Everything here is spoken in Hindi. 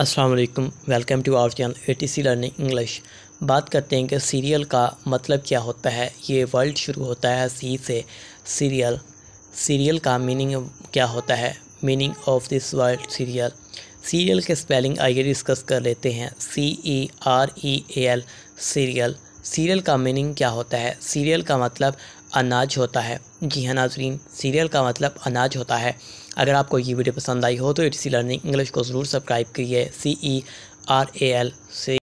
अस्सलाम वालेकुम welcome to our channel A T C learning English बात करते हैं कि सीरियल का मतलब क्या होता है। ये वर्ल्ड शुरू होता है सी से। सीरियल सीरियल का मीनिंग क्या होता है? Meaning of this word cereal cereal के स्पेलिंग आइए डिस्कस कर लेते हैं। C E R E A L cereal cereal का मीनिंग क्या होता है? सीरियल का मतलब अनाज होता है। जी हाँ नाजरीन, सीरियल का मतलब अनाज होता है। अगर आपको ये वीडियो पसंद आई हो तो इट्स लर्निंग इंग्लिश को ज़रूर सब्सक्राइब करिए। सी ई आर ए एल से